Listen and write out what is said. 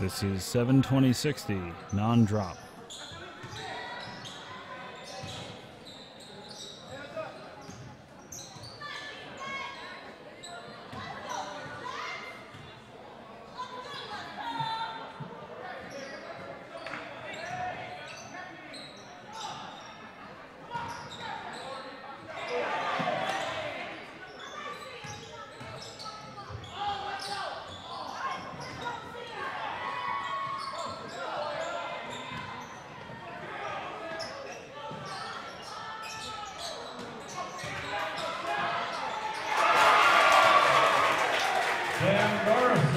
This is 72060, non drop. Sam Burris.